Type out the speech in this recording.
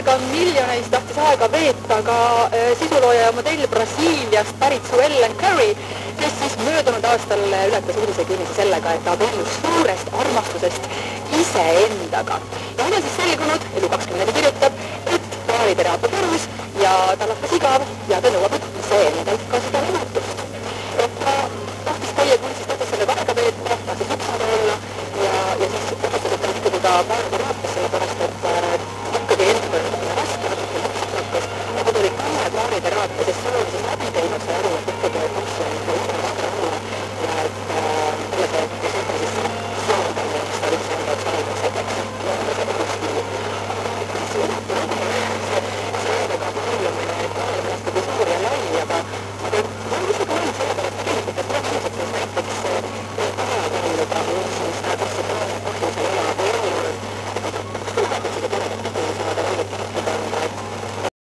aega on miljoneid, tahtis aega veeta ka äh, sisulooja ja modell Brasiiliast pärit Suellen Curry, kes siis möödunud aastal ületas uudisekünnise sellega, et ta abiellus suurest armastusest iseendaga. ja nüüd on siis selgunud, Elu kakskümmend kirjutab, et baariteraapia purus ja tal hakkas igav ja ta nõuab, et iseendalt ka seda muutust. et ta tahtis täie kunstist, tahtis sellega aega veeta, tahtis üksine olla ja, ja siis otsustas, et ta ikkagi ka